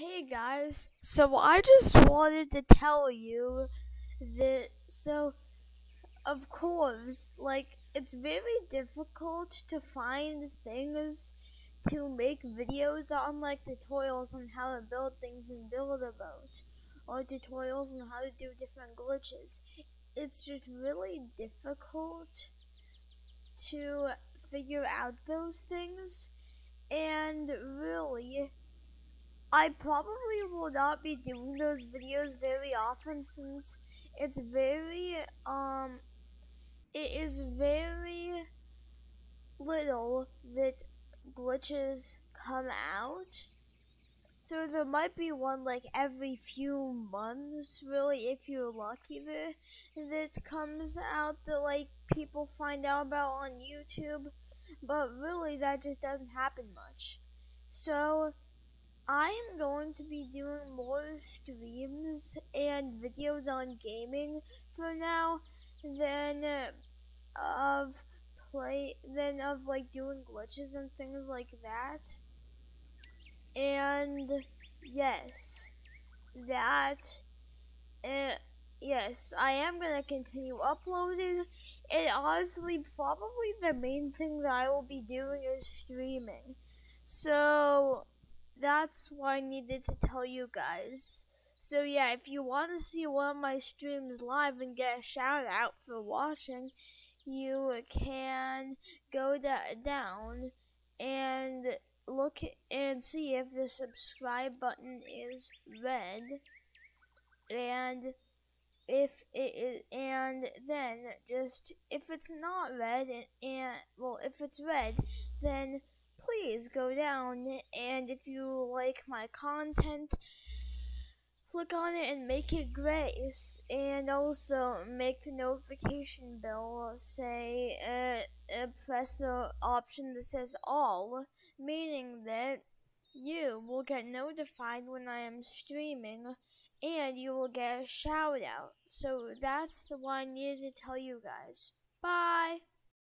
Hey guys, so I just wanted to tell you that so of course, like it's very difficult to find things to make videos on like tutorials on how to build things in Build a Boat or tutorials on how to do different glitches. It's just really difficult to figure out those things and really I probably will not be doing those videos very often since it's very um it is very little that glitches come out. So there might be one like every few months, really, if you're lucky that that comes out that like people find out about on YouTube. But really that just doesn't happen much. So I am going to be doing more streams and videos on gaming for now than uh, of play than of like doing glitches and things like that. And yes, that uh, yes, I am gonna continue uploading. And honestly, probably the main thing that I will be doing is streaming. So that's why I needed to tell you guys. So yeah, if you want to see one of my streams live and get a shout out for watching, you can go down and look and see if the subscribe button is red and if it is and then just if it's not red and, and well if it's red then please go down and if you like my content click on it and make it gray and also make the notification bell say uh, uh, press the option that says all meaning that you will get notified when I am streaming and you will get a shout out. So that's the one I needed to tell you guys. Bye!